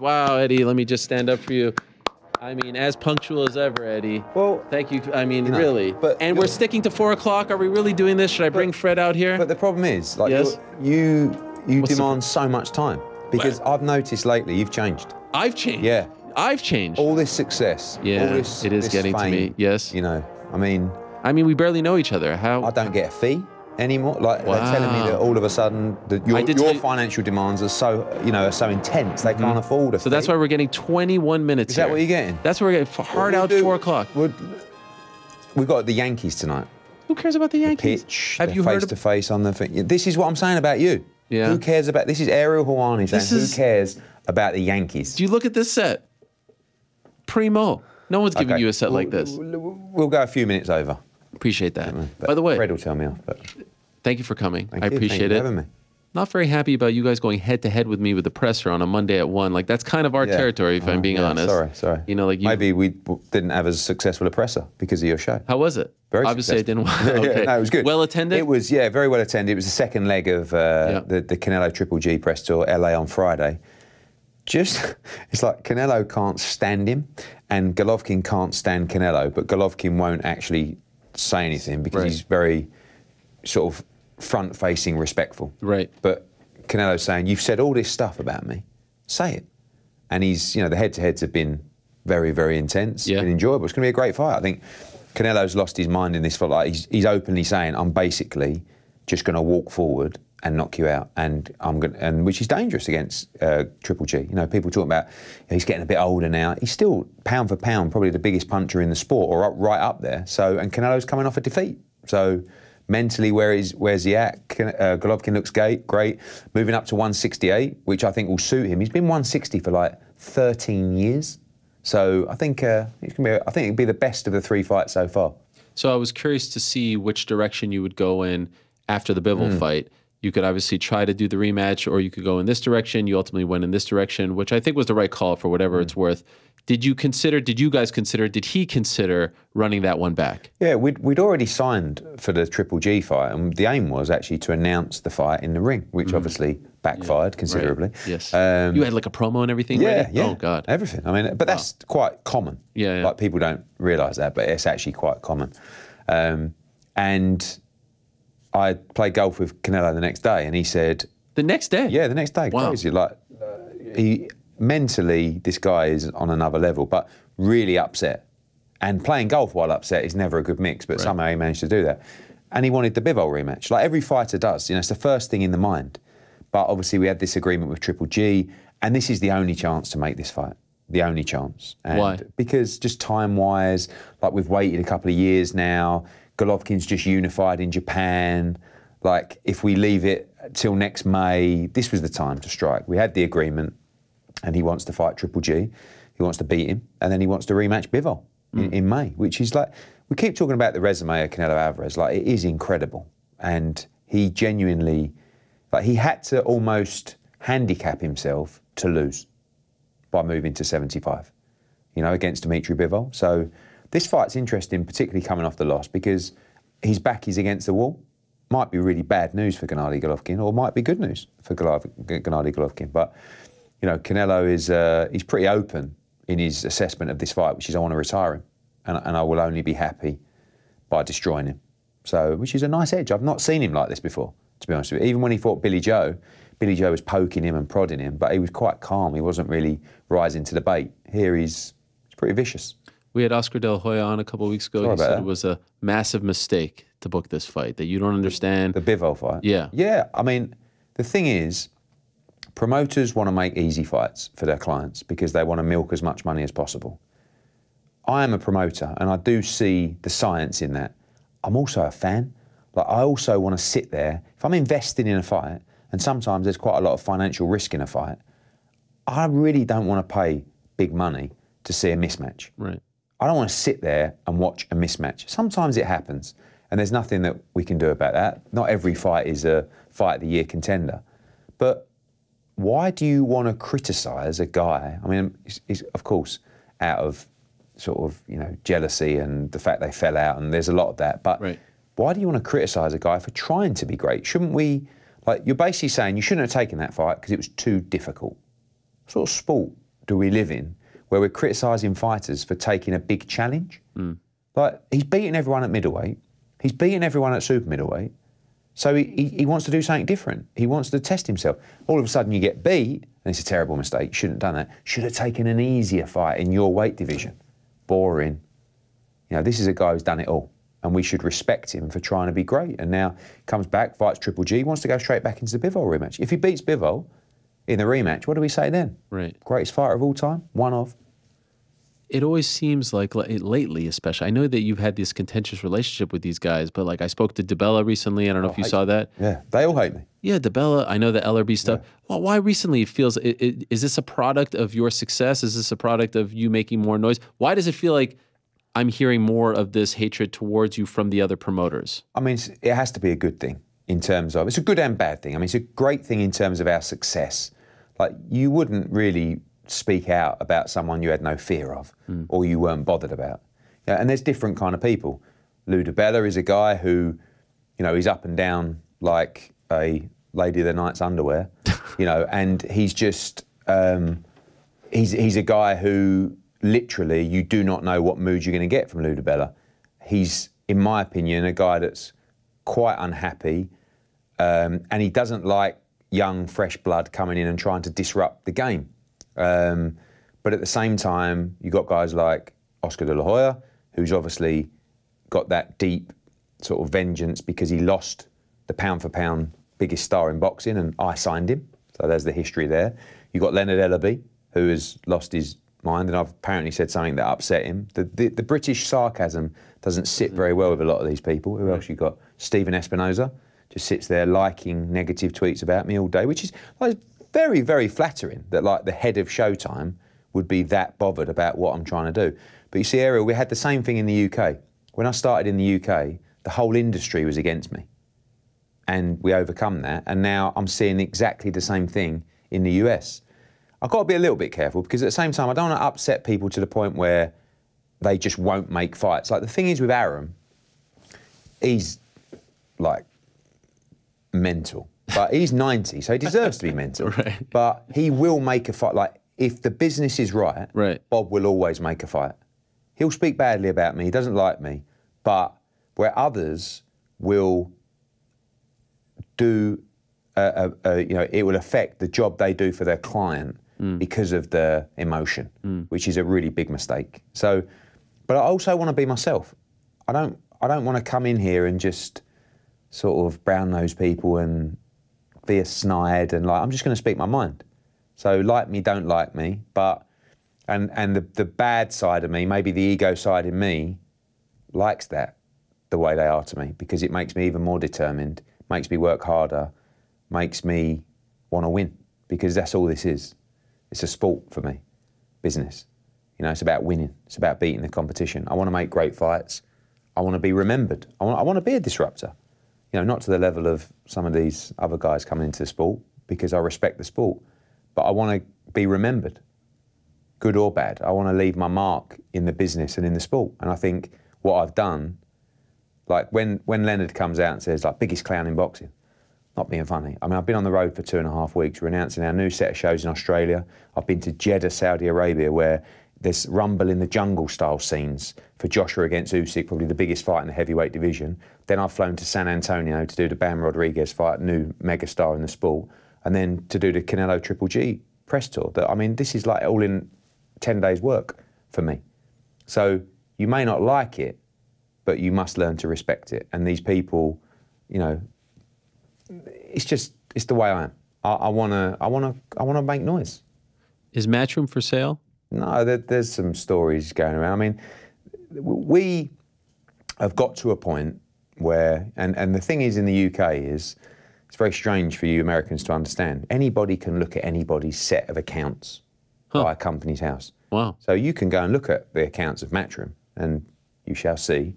Wow, Eddie, let me just stand up for you. I mean, as punctual as ever, Eddie. Well, Thank you. I mean, really. but and we're sticking to four o'clock. Are we really doing this? Should I bring Fred out here? But the problem is, like, Yes? you you What's the demand so much time because I've noticed lately you've changed. I've changed. Yeah. I've changed. All this success, Yeah, all this, it is getting to me, yes. You know, I mean, I mean, we barely know each other. How? I don't get a fee anymore. Like they're telling me that all of a sudden that your, your financial demands are so you know are so intense they can't mm-hmm. afford a so that's why we're getting 21 minutes Is that here. what you're getting? That's what we're getting. Hard We'll out, do- four o'clock. we'll- We've got the Yankees tonight. Who cares about the Yankees? Pitch, Have you face heard to face on the thing. This is what I'm saying about you. Yeah. Who cares about this? Is Ariel Helwani saying This who is- cares about the Yankees? Do you look at this set? Primo. No one's giving Okay. you a set like We'll- this. We'll, we'll go a few minutes over. Appreciate that. But By the way, Fred will tell me off. But thank you for coming. thank I you. Thank appreciate you it. having me. Not very happy about you guys going head to head with me with the presser on a Monday at one. Like that's kind of our Yeah. territory, if Oh, I'm being yeah, honest. Sorry, sorry. You know, like you. maybe we didn't have as successful a presser because of your show. How was it? Very Obviously, I didn't. successful. Want, okay. no, it was good. Well attended. It was, yeah, very well attended. It was the second leg of uh, Yeah. the, the Canelo Triple G press tour, LA on Friday. Just, it's like Canelo can't stand him, and Golovkin can't stand Canelo, but Golovkin won't actually say anything because Right. he's very sort of front-facing, respectful. Right. But Canelo's saying, "You've said all this stuff about me. Say it." And he's, you know, the head-to-heads have been very, very intense, Yeah. been enjoyable. It's going to be a great fight. I think Canelo's lost his mind in this fight. Like he's, he's openly saying, "I'm basically just going to walk forward and knock you out," and I'm going, and which is dangerous against uh, Triple G. You know, people talking about he's getting a bit older now. He's still pound for pound probably the biggest puncher in the sport, or up, right up there. So, and Canelo's coming off a defeat. So. Mentally, where is where's he at? Uh, Golovkin looks great, great. Moving up to 168, which I think will suit him. He's been 160 for like 13 years, so I think uh, it's gonna be. I think it'd be the best of the three fights so far. So I was curious to see which direction you would go in after the Bivol Hmm. fight. You could obviously try to do the rematch, or you could go in this direction. You ultimately went in this direction, which I think was the right call for whatever Hmm. it's worth. Did you consider? Did you guys consider? Did he consider running that one back? Yeah, we'd, we'd already signed for the Triple G fight, and the aim was actually to announce the fight in the ring, which obviously backfired considerably. Mm. Right. Yes. Um, you had like a promo and everything. Yeah, ready? yeah. Oh God. Everything. I mean, but that's quite common. Yeah, yeah. Like people don't realise that, but it's actually quite common. Um, and I played golf with Canelo the next day, and he said, The next day. "Yeah, the next day, Wow. crazy. Like he mentally, this guy is on another level, but really upset. And playing golf while upset is never a good mix, but somehow he managed to do that. And he wanted the Bivol rematch, like every fighter does. You know, it's the first thing in the mind. But obviously, we had this agreement with Triple G, and this is the only chance to make this fight. The only chance. And Why? Because just time wise, like we've waited a couple of years now. Golovkin's just unified in Japan. Like, if we leave it till next May, this was the time to strike. We had the agreement, and he wants to fight Triple G. He wants to beat him, and then he wants to rematch Bivol in, mm. in May, which is like, we keep talking about the resume of Canelo Alvarez. Like, it is incredible. And he genuinely, like, he had to almost handicap himself to lose by moving to 75, you know, against Dmitry Bivol. So this fight's interesting, particularly coming off the loss, because his back is against the wall. Might be really bad news for Gennady Golovkin, or might be good news for Gennady Golovkin. But you know, Canelo is uh, he's pretty open in his assessment of this fight, which is I want to retire him, and, and I will only be happy by destroying him. So, which is a nice edge. I've not seen him like this before, to be honest with you. Even when he fought Billy Joe, Billy Joe was poking him and prodding him, but he was quite calm. He wasn't really rising to the bait. Here he's, he's pretty vicious. We had Oscar De La Hoya on a couple of weeks ago. Sorry he said that. it was a massive mistake to book this fight. That you don't understand. The Bivol fight. Yeah. Yeah. I mean, the thing is, promoters want to make easy fights for their clients because they want to milk as much money as possible. I am a promoter and I do see the science in that. I'm also a fan. Like I also want to sit there. If I'm investing in a fight, and sometimes there's quite a lot of financial risk in a fight, I really don't want to pay big money to see a mismatch. right. I don't want to sit there and watch a mismatch. Sometimes it happens, and there's nothing that we can do about that. Not every fight is a fight of the year contender. But why do you want to criticise a guy? I mean, he's, he's, of course, out of sort of you know jealousy and the fact they fell out, and there's a lot of that. But Right. why do you want to criticise a guy for trying to be great? Shouldn't we? Like you're basically saying you shouldn't have taken that fight because it was too difficult. What sort of sport do we live in where we're criticising fighters for taking a big challenge? Hmm. Like he's beating everyone at middleweight, he's beating everyone at super middleweight. So he, he, he wants to do something different. He wants to test himself. All of a sudden, you get beat, and it's a terrible mistake. Shouldn't have done that. Should have taken an easier fight in your weight division. Boring. You know, this is a guy who's done it all, and we should respect him for trying to be great. And now comes back, fights Triple G, wants to go straight back into the Bivol rematch. If he beats Bivol in the rematch, what do we say then? Right. Greatest fighter of all time, one of. it always seems like lately, especially. I know that you've had this contentious relationship with these guys, but like I spoke to DiBella recently. I don't know oh, if you saw that. Yeah, they all hate me. Yeah, DiBella. I know the Ellerbe stuff. Well, why recently it feels? i i is this a product of your success? Is this a product of you making more noise? Why does it feel like I'm hearing more of this hatred towards you from the other promoters? I mean, it has to be a good thing in terms of it's a good and bad thing. I mean, it's a great thing in terms of our success. Like you wouldn't really speak out about someone you had no fear of or you weren't bothered about. Yeah, and there's different kind of people. Lou DiBella is a guy who, you know, he's up and down like a lady of the night's underwear, you know, and he's just um, he's he's a guy who literally you do not know what mood you're going to get from Lou DiBella. He's, in my opinion, a guy that's quite unhappy, um, and he doesn't like young, fresh blood coming in and trying to disrupt the game. Um, but at the same time, you've got guys like Oscar de la Hoya, who's obviously got that deep sort of vengeance because he lost the pound for pound biggest star in boxing, and I signed him. So there's the history there. You've got Leonard Ellerbe, who has lost his mind, and I've apparently said something that upset him. The, the, the British sarcasm doesn't sit very well with a lot of these people. Who else you got? Stephen Espinoza just sits there liking negative tweets about me all day, which is like, very, very flattering that like the head of Showtime would be that bothered about what I'm trying to do. But you see, Ariel, we had the same thing in the UK. When I started in the UK, the whole industry was against me and we overcome that. And now I'm seeing exactly the same thing in the US. I've got to be a little bit careful because at the same time, I don't want to upset people to the point where they just won't make fights. Like the thing is with Arum, he's like mental, but he's 90, so he deserves to be mental. Right. But he will make a fight. Like if the business is right, Right. Bob will always make a fight. He'll speak badly about me. He doesn't like me, but where others will do, uh, uh, uh, you know, it will affect the job they do for their client because of the emotion, which is a really big mistake. So, but I also want to be myself. I don't, I don't want to come in here and just sort of brown nose people and be a snide and like I'm just going to speak my mind. So like me, don't like me, but and and the the bad side of me, maybe the ego side in me, likes that the way they are to me because it makes me even more determined, makes me work harder, makes me want to win because that's all this is. It's a sport for me, business. You know, it's about winning. It's about beating the competition. I want to make great fights. I want to be remembered. I want, I want to be a disruptor. You know, not to the level of some of these other guys coming into the sport because I respect the sport, but I want to be remembered, good or bad. I want to leave my mark in the business and in the sport. And I think what I've done, like when when Leonard comes out and says like biggest clown in boxing, not being funny. I mean, I've been on the road for two and a half weeks. We're announcing our new set of shows in Australia. I've been to Jeddah, Saudi Arabia, where there's rumble in the jungle style scenes for Joshua against Usyk, probably the biggest fight in the heavyweight division. Then I've flown to San Antonio to do the Bam Rodriguez fight, new megastar in the sport, and then to do the Canelo Triple G press tour. That I mean, this is like all in ten days' work for me. So you may not like it, but you must learn to respect it. And these people, you know, it's just it's the way I am. I want to I want to I want to make noise. Is Matchroom for sale? No, there, there's some stories going around. I mean, we have got to a point where, and, and the thing is in the UK is, it's very strange for you Americans to understand. Anybody can look at anybody's set of accounts by a Companies House. Wow. So you can go and look at the accounts of Matchroom, and you shall see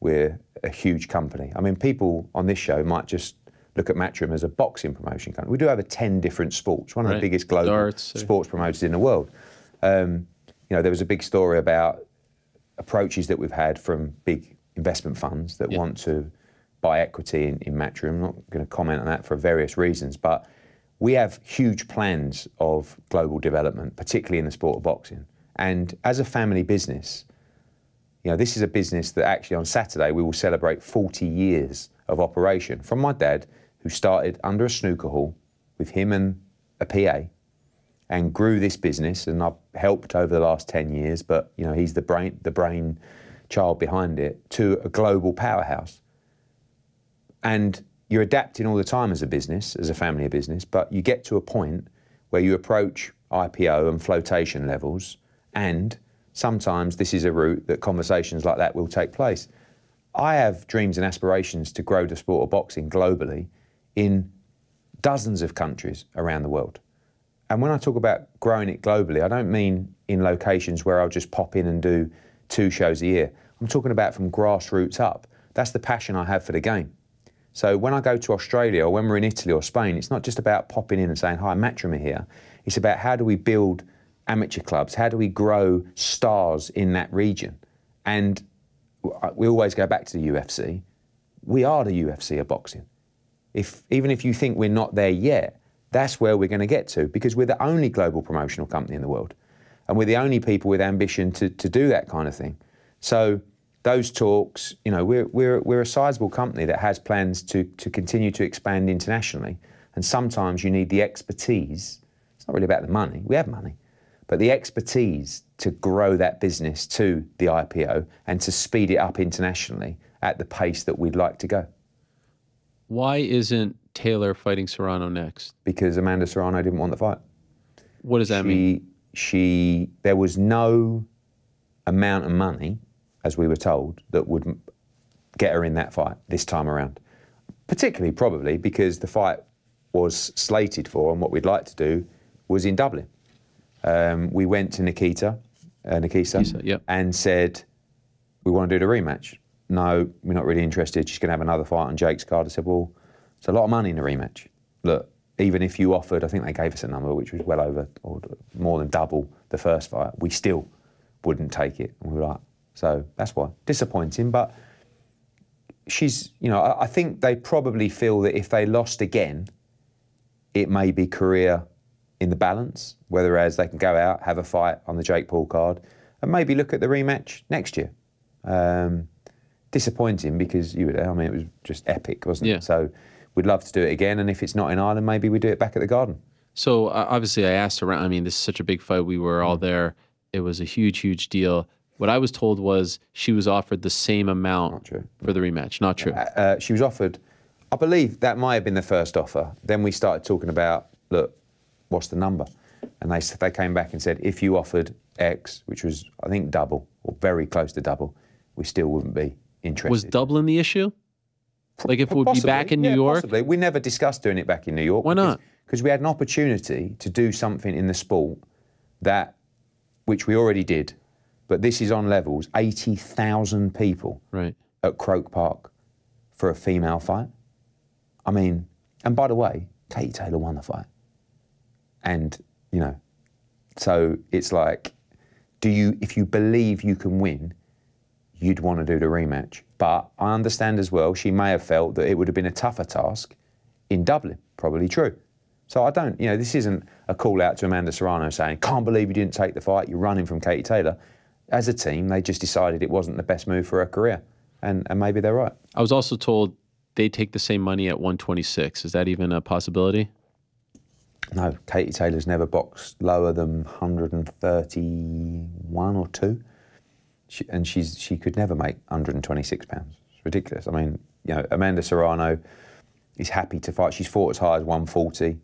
we're a huge company. I mean, people on this show might just look at Matchroom as a boxing promotion company. We do over 10 different sports, one of Right. the biggest global Darts, sports promoters in the world. Um, you know, there was a big story about approaches that we've had from big investment funds that Yeah. want to buy equity in, in Matchroom. I'm not going to comment on that for various reasons, but we have huge plans of global development, particularly in the sport of boxing. And as a family business, you know, this is a business that actually on Saturday we will celebrate 40 years of operation from my dad, who started under a snooker hall with him and a PA and grew this business. And I've helped over the last 10 years, but you know, he's the brain, the brain child behind it to a global powerhouse. And you're adapting all the time as a business, as a family of business, but you get to a point where you approach IPO and flotation levels, and sometimes this is a route that conversations like that will take place. I have dreams and aspirations to grow the sport of boxing globally in dozens of countries around the world. And when I talk about growing it globally, I don't mean in locations where I'll just pop in and do two shows a year. I'm talking about from grassroots up. That's the passion I have for the game. So when I go to Australia or when we're in Italy or Spain, it's not just about popping in and saying, hi, are here. It's about how do we build amateur clubs? How do we grow stars in that region? And we always go back to the UFC. We are the UFC of boxing. If, even if you think we're not there yet, that's where we're going to get to because we're the only global promotional company in the world. And we're the only people with ambition to, to do that kind of thing. So those talks, you know, we're, we're, we're a sizable company that has plans to, to continue to expand internationally. And sometimes you need the expertise. It's not really about the money, we have money, but the expertise to grow that business to the IPO and to speed it up internationally at the pace that we'd like to go. Why isn't Taylor fighting Serrano next? Because Amanda Serrano didn't want the fight. What does that she, mean? She, there was no amount of money as we were told, that would get her in that fight this time around. Particularly, probably, because the fight was slated for, and what we'd like to do was in Dublin. Um, we went to Nakisa, uh, Nakisa, Nakisa, yep. and said, we want to do the rematch. No, we're not really interested. She's going to have another fight on Jake's card. I said, well, it's a lot of money in the rematch. Look, even if you offered, I think they gave us a number which was well over or more than double the first fight, we still wouldn't take it. And we were like, so that's why. Disappointing, but she's, you know, I, I think they probably feel that if they lost again, it may be career in the balance, whereas they can go out, have a fight on the Jake Paul card, and maybe look at the rematch next year. Um, disappointing because you were there. I mean, it was just epic, wasn't Yeah. it? So we'd love to do it again, and if it's not in Ireland, maybe we do it back at the Garden. So uh, obviously, I asked around. I mean, this is such a big fight. We were all there. It was a huge, huge deal. What I was told was she was offered the same amount for the rematch. Not true. uh, she was offered, I believe that might have been the first offer. Then we started talking about, look, what's the number? And they, they came back and said, if you offered X, which was, I think, double or very close to double, we still wouldn't be interested. was Dublin the issue? Like if we'd be back in New yeah, York? Possibly. We never discussed doing it back in New York. Why not? Because we had an opportunity to do something in the sport that, which we already did, but this is on levels 80,000 people Right. at Croke Park for a female fight. I mean, and by the way, Katie Taylor won the fight. And, you know, so it's like, do you, if you believe you can win, you'd want to do the rematch. But I understand as well, she may have felt that it would have been a tougher task in Dublin. Probably true. So I don't, you know, this isn't a call out to Amanda Serrano saying, can't believe you didn't take the fight, you're running from Katie Taylor. As a team, they just decided it wasn't the best move for her career. And, and maybe they're right. I was also told they take the same money at 126. Is that even a possibility? No, Katie Taylor's never boxed lower than 131 or 2. She, and she's she could never make 126 pounds. It's ridiculous. I mean, you know, Amanda Serrano is happy to fight. She's fought as high as 140.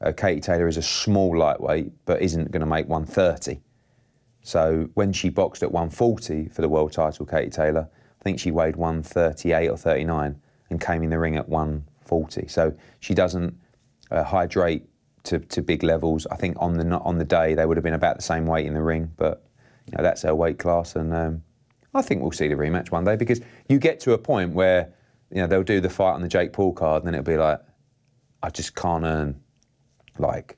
Uh, Katie Taylor is a small lightweight, but isn't going to make 130. So when she boxed at 140 for the world title, Katie Taylor, I think she weighed 138 or 39 and came in the ring at 140. So she doesn't uh, hydrate to, to big levels. I think on the on the day they would have been about the same weight in the ring, but you know, that's her weight class, and um, I think we'll see the rematch one day because you get to a point where you know they'll do the fight on the Jake Paul card, and then it'll be like, I just can't earn like.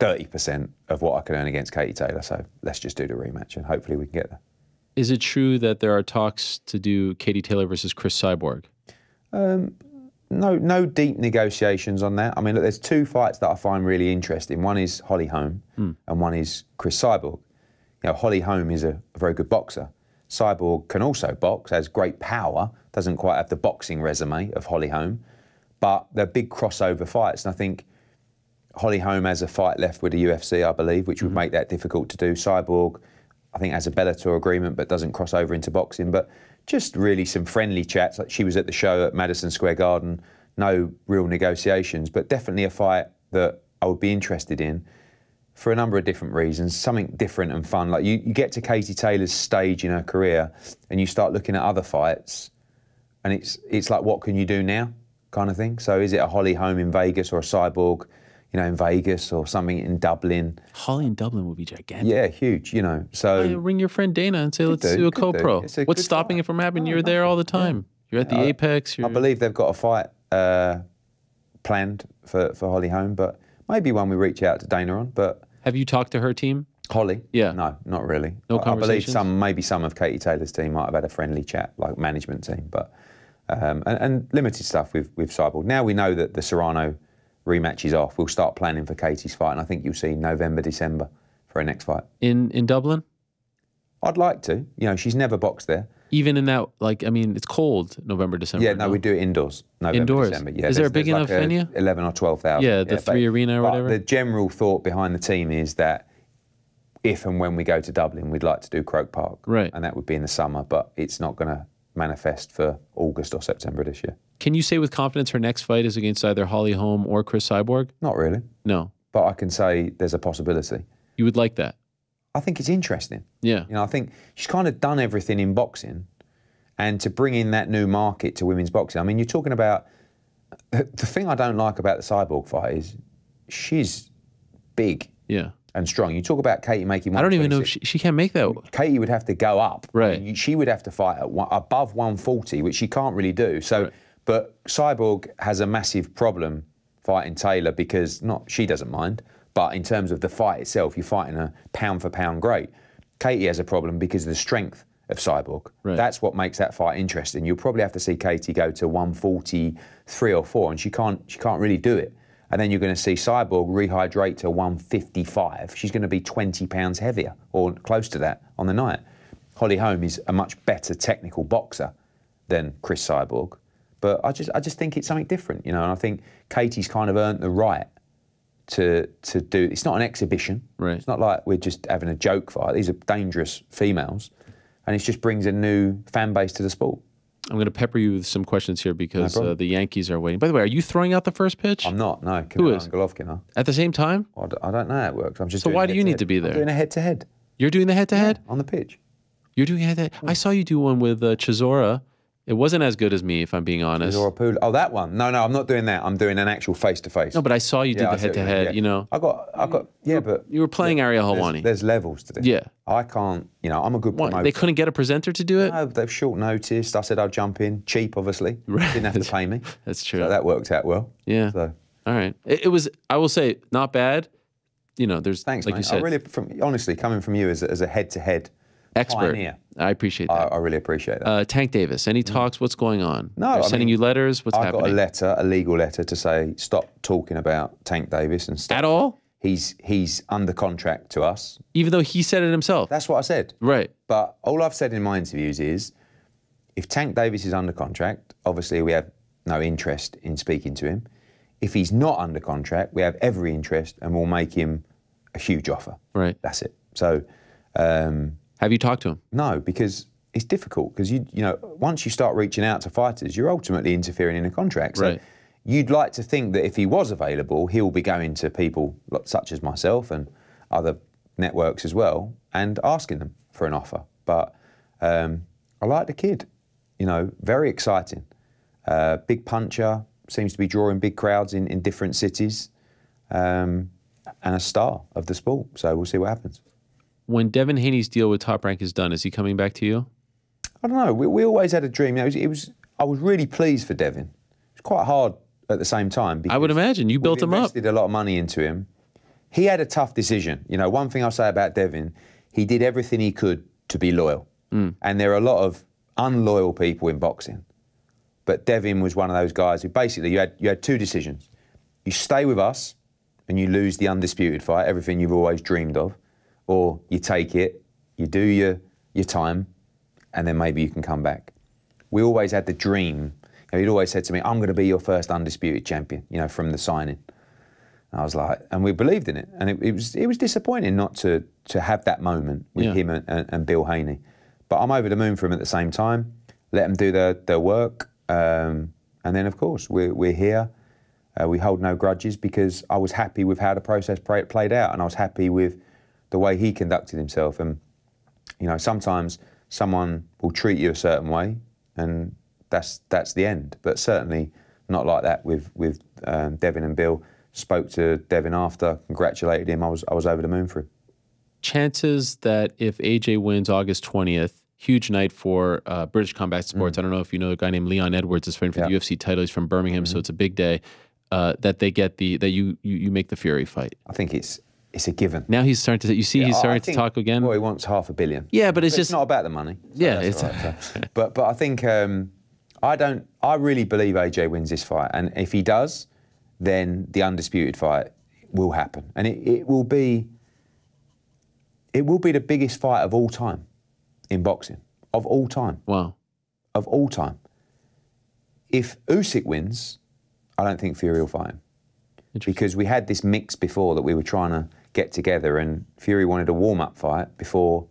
30% of what I can earn against Katie Taylor. So let's just do the rematch and hopefully we can get there. Is it true that there are talks to do Katie Taylor versus Cris Cyborg? No, no no deep negotiations on that. I mean, look, there's two fights that I find really interesting. One is Holly Holm, and one is Cris Cyborg. Know, Holly Holm is a, a very good boxer. Cyborg can also box, has great power, doesn't quite have the boxing resume of Holly Holm, but they're big crossover fights. And I think Holly Holm has a fight left with the UFC, I believe, which would mm-hmm. make that difficult to do. Cyborg, I think, has a Bellator agreement but doesn't cross over into boxing. But just really some friendly chats. Like she was at the show at Madison Square Garden, no real negotiations, but definitely a fight that I would be interested in for a number of different reasons. Something different and fun. Like you, you get to Katie Taylor's stage in her career and you start looking at other fights and it's it's like what can you do now kind of thing. So is it a Holly Holm in Vegas or a cyborg, you know, in Vegas or something in Dublin? Holly in Dublin would be gigantic. Yeah, huge, you know. So Hey, ring your friend Dana and say, let's do, do, a co-pro. It's What's stopping fight. it from happening? No, You're there all the time. You're at the Apex. You're, I believe they've got a fight uh, planned for, for Holly Holm, but maybe one we reach out to Dana on. But Have you talked to her team? Holly? Yeah. No, not really. No I- I believe some, maybe some of Katie Taylor's team might have had a friendly chat, like management team, but um, and, and limited stuff with with Cyborg. Now we know that the Serrano rematch is off. We'll start planning for Katie's fight, and I think you'll see November, December for her next fight. In in Dublin? I'd like to. You know, she's never boxed there. Even in that, like, I mean, it's cold November, December. Yeah, no, we do it indoors. November, Indoors? December. Yeah, Is there a big enough like venue? Eleven or twelve thousand. Yeah, the three arena or but whatever. The general thought behind the team is that if and when we go to Dublin, we'd like to do Croke Park. Right. And that would be in the summer, but it's not going to manifest for August or September this year. Can you say with confidence her next fight is against either Holly Holm or Cris Cyborg? Not really, No. but I can say there's a possibility. You would like that? I think it's interesting. Yeah. You know, I think she's kind of done everything in boxing, and to bring in that new market to women's boxing. I mean, you're talking about the thing I don't like about the cyborg fight is she's big Yeah. and strong. You talk about Katie making. I don't even know if she, she can't make that. Katie would have to go up. Right. She would have to fight at one, above 140, which she can't really do. So, Right. but Cyborg has a massive problem fighting Taylor because not she doesn't mind, but in terms of the fight itself, you're fighting a pound for pound great. Katie has a problem because of the strength of Cyborg. Right. That's what makes that fight interesting. You'll probably have to see Katie go to 143 or 4, and she can't she can't really do it. And then you're going to see Cyborg rehydrate to 155. She's going to be 20 pounds heavier or close to that on the night. Holly Holm is a much better technical boxer than Cris Cyborg, but I just I just think it's something different, you know. And I think Katie's kind of earned the right to to do. It's not an exhibition. Right. It's not like we're just having a joke fight. These are dangerous females, and it just brings a new fan base to the sport. I'm going to pepper you with some questions here because problem. uh, the Yankees are waiting. By the way, are you throwing out the first pitch I'm not. No, Who Canelo Golovkin are. at the same time? I don't know how it works. I'm just. So doing why do you need head-to-head. to be I'm there? doing a head to head You're doing the head to head? on the pitch. You're doing head to head. I saw you do one with uh, Chisora. It wasn't as good as me, if I'm being honest. Or a pool. Oh, that one. No, no, I'm not doing that. I'm doing an actual face to face. No, but I saw you did Yeah, the head to head. yeah. You know, I got, I got, yeah, but you were playing Ariel there's, Helwani. there's levels to this. Yeah. I can't, you know, I'm a good What, promoter. they couldn't get a presenter to do it. No, they've short noticed. I said I'd jump in, cheap, obviously. Right. Didn't have to pay me. That's true. So that worked out well. yeah. So All right. It, it was. I will say, not bad. You know, there's thanks, like mate. you said, I really, from, honestly, coming from you as a, as a head-to-head expert. pioneer, I appreciate I, that. I really appreciate that. uh, Tank Davis. Any talks? What's going on? Mm. No, They're I sending mean, you letters. What's happening? I got a letter, a legal letter, to say stop talking about Tank Davis and stop. At all? He's he's under contract to us. Even though he said it himself. That's what I said. right. But all I've said in my interviews is if Tank Davis is under contract, obviously we have no interest in speaking to him. If he's not under contract, we have every interest and we'll make him a huge offer. Right. That's it. So, um, Have you talked to him? no, because it's difficult because you you know once you start reaching out to fighters, you're ultimately interfering in a contract. So Right. you'd like to think that if he was available, he'll be going to people such as myself and other networks as well and asking them for an offer. But um, I like the kid, you know, very exciting, uh, big puncher, seems to be drawing big crowds in, in different cities, um, and a star of the sport. So we'll see what happens. When Devin Haney's deal with Top Rank is done, is he coming back to you? I don't know. We, we always had a dream. It was, it was. I was really pleased for Devin. It's quite hard at the same time. I would imagine you built him up. invested a lot of money into him. He had a tough decision. You know, one thing I'll say about Devin, he did everything he could to be loyal. Mm. And there are a lot of unloyal people in boxing. But Devin was one of those guys who basically you had you had two decisions. You stay with us and you lose the undisputed fight, everything you've always dreamed of, or you take it, you do your your time, and then maybe you can come back. We always had the dream. You know, he'd always said to me, "I'm going to be your first undisputed champion." You know, from the signing. And I was like, and we believed in it, and it, it was it was disappointing not to to have that moment with Yeah. him and, and, and Bill Haney. But I'm over the moon for him at the same time. Let them do their their work, um, and then of course we're we're here. Uh, we hold no grudges because I was happy with how the process played out, and I was happy with the way he conducted himself. And you know, sometimes someone will treat you a certain way, and that's that's the end. But certainly not like that with with um, Devin and Bill. Spoke to Devin after, congratulated him. I was I was over the moon for him. chances that if AJ wins August 20th, huge night for uh, British Combat Sports. I don't know if you know a guy named Leon Edwards is fighting for Mm. Yeah. the UFC title. He's from Birmingham, so it's a big day. Uh, that they get the that you, you you make the Fury fight. I think it's it's a given. Now he's starting to. You see, he's I- I starting to talk again. Well, he wants half a billion. yeah, but it's But just it's not about the money. so Yeah, it's- right, so. but but I think um, I don't. I really believe AJ wins this fight, and if he does, then the undisputed fight will happen, and it, it will be. It will be the biggest fight of all time, in boxing, of all time, wow. of all time. If Usyk wins, I don't think Fury will fight him because we had this mix before that we were trying to get together, and Fury wanted a warm-up fight before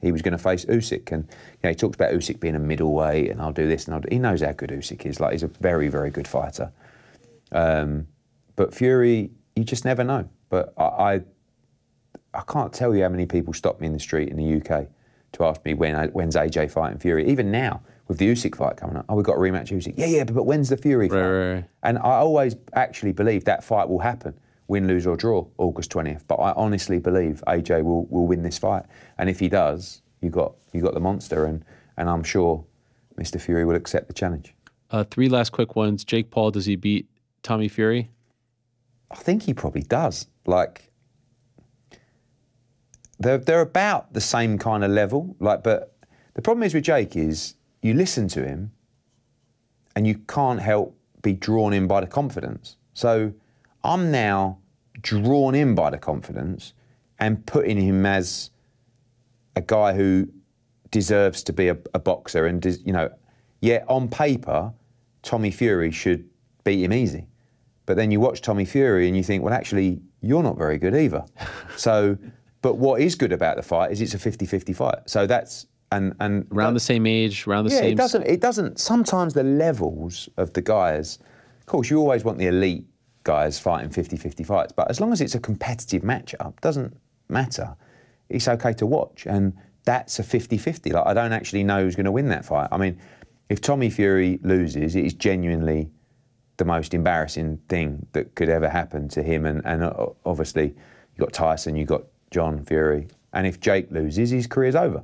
he was going to face Usyk, and you know, he talks about Usyk being a middleweight, and I'll do this, and I'll do. He knows how good Usyk is. Like he's a very, very good fighter. Um, but Fury, you just never know. But I, I, I can't tell you how many people stop me in the street in the UK to ask me when when's AJ fighting Fury. Even now with the Usyk fight coming up, oh, we've got a rematch Usyk. Yeah, yeah, but, but when's the Fury fight? Right, right, right. And I always actually believe that fight will happen, win, lose or draw, August 20th. But I honestly believe AJ will, will win this fight. And if he does, you got you got the monster, and and I'm sure Mr. Fury will accept the challenge. Uh, three last quick ones. Jake Paul, does he beat Tommy Fury? I think he probably does. Like they're they're about the same kind of level. Like, but the problem is with Jake is you listen to him, and you can't help be drawn in by the confidence. So I'm now drawn in by the confidence and putting him as a guy who deserves to be a, a boxer and des, you know, yeah, on paper, Tommy Fury should beat him easy. But then you watch Tommy Fury and you think, well, actually, you're not very good either. so, but what is good about the fight is it's a 50-50 fight. So that's and and Around the same age, around the yeah, same. it doesn't. It doesn't. Sometimes the levels of the guys, of course, you always want the elite guys fighting 50-50 fights, but as long as it's a competitive matchup, doesn't matter. It's okay to watch, and that's a 50-50. Like I don't actually know who's going to win that fight. I mean, if Tommy Fury loses, it is genuinely the most embarrassing thing that could ever happen to him. And, and uh, obviously, you've got Tyson, you've got John Fury, and if Jake loses, his career's over.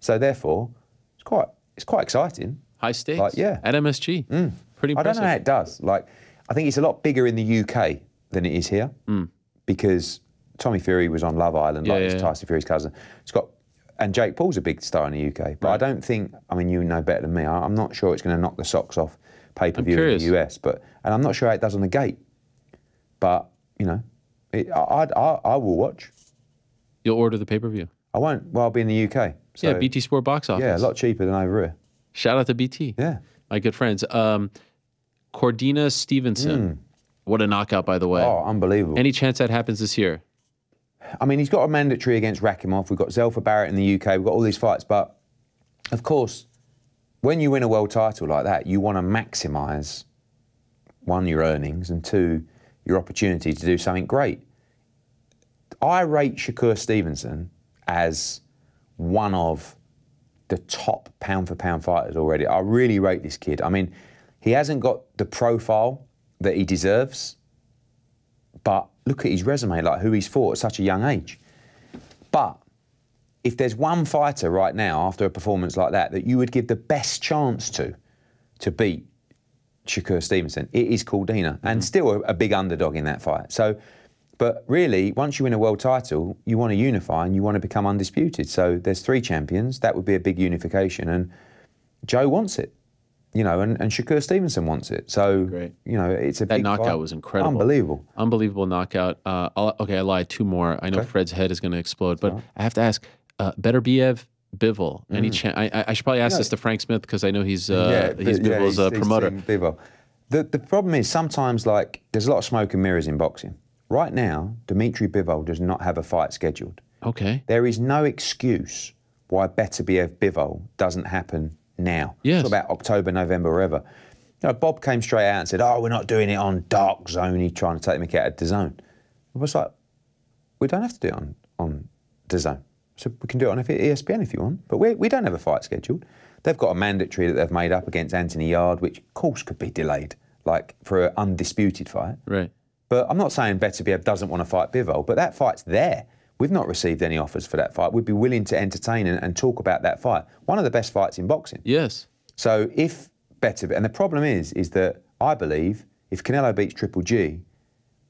So therefore, it's quite it's quite exciting. High stakes. Like, yeah. At MSG. Pretty impressive. I don't know how it does. Like, I think it's a lot bigger in the UK than it is here because Tommy Fury was on Love Island, Yeah, like yeah, yeah. Tyson Fury's cousin. It's got, and Jake Paul's a big star in the UK, but I don't think. I mean, you know better than me. I, I'm not sure it's going to knock the socks off pay per view in the US, but and I'm not sure how it does on the gate. But you know, it, I, I I will watch. You'll order the pay per view. I won't. Well, I'll be in the UK. So, Yeah, BT Sport box office. Yeah, a lot cheaper than over here. Shout out to BT. Yeah. My good friends. Um, Cordina Stevenson. Hmm. What a knockout, by the way. Oh, unbelievable. Any chance that happens this year? I mean, he's got a mandatory against Rakhimov. We've got Zelfa Barrett in the UK. We've got all these fights. But, of course, when you win a world title like that, you want to maximise, one, your earnings, and two, your opportunity to do something great. I rate Shakur Stevenson as one of the top pound for pound fighters already. I really rate this kid. I mean, he hasn't got the profile that he deserves, but look at his resume, like who he's fought at such a young age. But if there's one fighter right now after a performance like that that you would give the best chance to to beat Shakur Stevenson, it is Cordina, and mm-hmm. still a, a big underdog in that fight. So, but really, once you win a world title, you want to unify and you want to become undisputed. So there's three champions. That would be a big unification, and Joe wants it. You know, and, and Shakur Stevenson wants it. So, Great. you know, it's a That big knockout fight. was incredible. Unbelievable. Unbelievable knockout. Uh, I'll, okay, I lied. Two more. I know Fred's head is going to explode, but I have to ask: uh, Beterbiev, Bivol. Any chance? I, I- should probably ask this to Frank Smith because I know he's uh, but- he's yeah, Bivol's uh, he's promoter. seen Bivol. The, the problem is sometimes, like, there's a lot of smoke and mirrors in boxing. Right now, Dmitry Bivol does not have a fight scheduled. Okay. There is no excuse why Beterbiev Bivol doesn't happen now. Yes. It's about October, November, wherever. You know, Bob came straight out and said, "Oh, we're not doing it on DAZN." He's trying to take mickey out of the zone. I was like, "We don't have to do it on on the zone. So we can do it on ESPN if you want, but we we don't have a fight scheduled. They've got a mandatory that they've made up against Anthony Yarde, which of course could be delayed, like for an undisputed fight. Right. But I'm not saying Beterbiev doesn't want to fight Bivol, but that fight's there. We've not received any offers for that fight. We'd be willing to entertain and, and talk about that fight. One of the best fights in boxing. Yes. So if better, and the problem is, is that I believe if Canelo beats Triple G,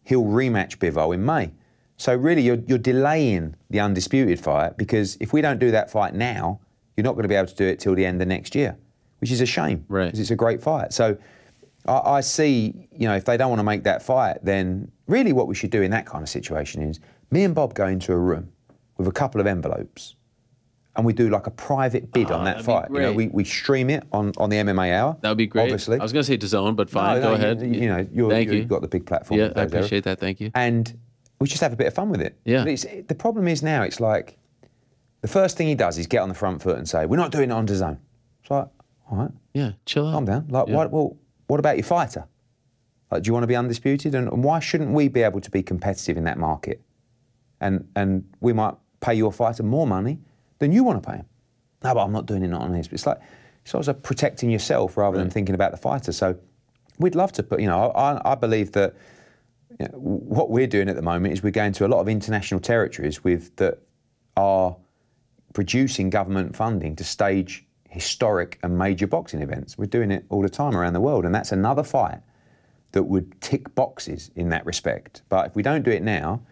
he'll rematch Bivol in May. So really, you're, you're delaying the undisputed fight because if we don't do that fight now, you're not going to be able to do it till the end of next year, which is a shame. Right. Because it's a great fight. So I, I see, you know, if they don't want to make that fight, then really what we should do in that kind of situation is me and Bob go into a room with a couple of envelopes and we do like a private bid on ah, that fight. You know, we, we stream it on, on the MMA Hour. That would be great. Obviously. I was going to say DAZN, but fine. No, Go no, ahead. You, you know, you're, Thank you've you. got the big platform. Yeah, I appreciate that. Thank you. And we just have a bit of fun with it. Yeah. But it's, the problem is now, it's like the first thing he does is get on the front foot and say, "We're not doing it on zone." It's like, all right, Yeah, chill out. calm down. Like, Yeah. what, well, what about your fighter? Like, do you want to be undisputed? And, and why shouldn't we be able to be competitive in that market? And and we might pay your fighter more money than you want to pay him. No, but I'm not doing it not on this. It's like it's sort of protecting yourself rather than thinking about the fighter. So we'd love to put. You know, I, I believe that you know, what we're doing at the moment is we're going to a lot of international territories with that are producing government funding to stage historic and major boxing events. We're doing it all the time around the world, and that's another fight that would tick boxes in that respect. But if we don't do it now,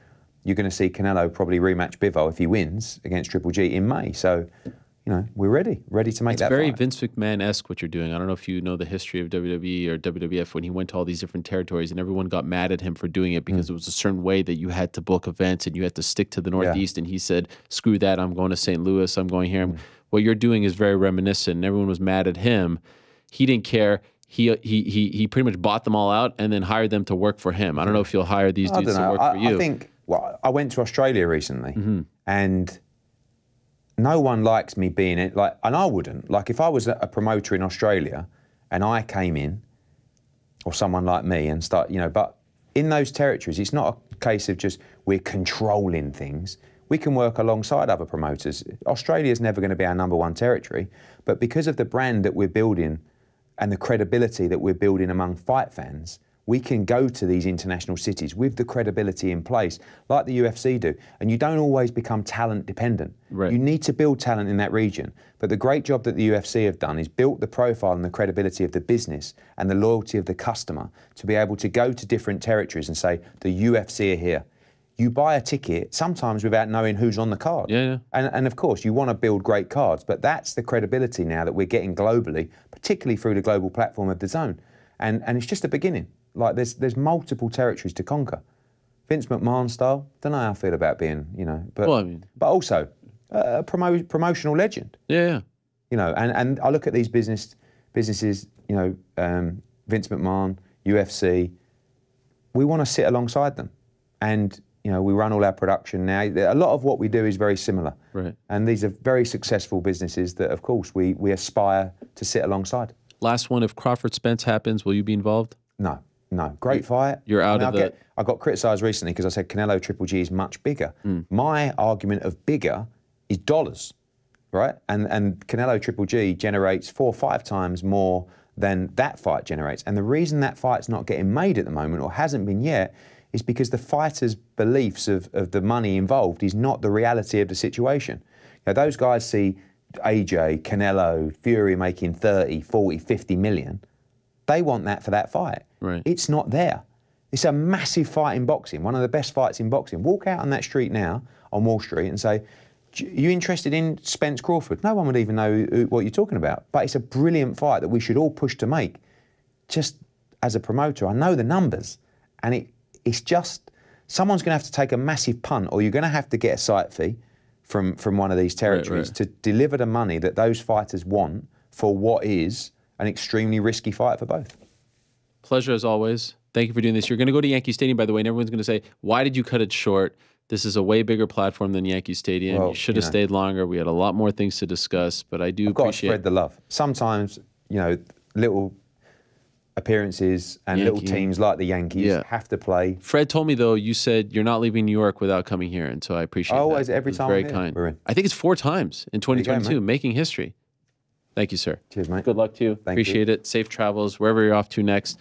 you're going to see Canelo probably rematch Bivol if he wins against Triple G in May. So, you know, we're ready, ready to make It's that very fight. Vince McMahon esque what you're doing. I don't know if you know the history of WWE or WWF when he went to all these different territories and everyone got mad at him for doing it Mm. because it was a certain way that you had to book events and you had to stick to the Northeast. And he said, "Screw that! I'm going to St. Louis. I'm going here." Mm. What you're doing is very reminiscent. And everyone was mad at him. He didn't care. He, he he he pretty much bought them all out and then hired them to work for him. I don't know if you'll hire these dudes to work I, for you. I think well, I went to Australia recently, Mm-hmm. and no one likes me being it. Like, and I wouldn't. Like, if I was a, a promoter in Australia, and I came in, or someone like me, and start, you know, but in those territories, it's not a case of just we're controlling things. We can work alongside other promoters. Australia is never going to be our number one territory, but because of the brand that we're building and the credibility that we're building among fight fans, we can go to these international cities with the credibility in place, like the UFC do. And you don't always become talent dependent. Right. You need to build talent in that region. But the great job that the UFC have done is built the profile and the credibility of the business and the loyalty of the customer to be able to go to different territories and say, the UFC are here. You buy a ticket sometimes without knowing who's on the card. Yeah, yeah. And, and of course, you want to build great cards, but that's the credibility now that we're getting globally, particularly through the global platform of the zone. And, and it's just a beginning. Like there's, there's multiple territories to conquer. Vince McMahon style, don't know how I feel about being, you know, but, Well, I mean- but also a promo, promotional legend yeah, yeah. you know, and, and I look at these business businesses, you know, um, Vince McMahon, UFC. We want to sit alongside them, and you know, we run all our production now. A lot of what we do is very similar, Right. and these are very successful businesses that, of course, we we aspire to sit alongside. Last one. If Crawford Spence happens, will you be involved? No, no, great fight. you're out I of I the- Get, I got criticised recently because I said Canelo Triple G is much bigger. Hmm. My argument of bigger is dollars, right? And and Canelo Triple G generates four or five times more than that fight generates. And the reason that fight's not getting made at the moment or hasn't been yet is because the fighter's beliefs of, of the money involved is not the reality of the situation. Now, those guys see AJ, Canelo, Fury making 30, 40, 50 million they want that for that fight. Right. It's not there. It's a massive fight in boxing, one of the best fights in boxing. Walk out on that street now, on Wall Street, and say, Are you interested in Spence Crawford? No one would even know who- what you're talking about. But it's a brilliant fight that we should all push to make. Just as a promoter, I know the numbers, and it it's just someone's going to have to take a massive punt, or you're going to have to get a site fee from from one of these territories right. to deliver the money that those fighters want for what is an extremely risky fight for both. Pleasure as always. Thank you for doing this. You're going to go to Yankee Stadium, by the way, and everyone's going to say, "Why did you cut it short?" This is a way bigger platform than Yankee Stadium. Well, you should you have know. state longer. We had a lot more things to discuss, but I do Got to appreciate. spread the love. Sometimes, you know, little appearances and little teams like the Yankees Yeah. have to play. Fred told me though, you said you're not leaving New York without coming here, and so I appreciate. Always, that. every It time very I'm here, kind. we're in. I think it's four times in you go, 2022, making history. Thank you, sir. Cheers, mate. Good luck to you. Thank you. appreciate it. Safe travels wherever you're off to next.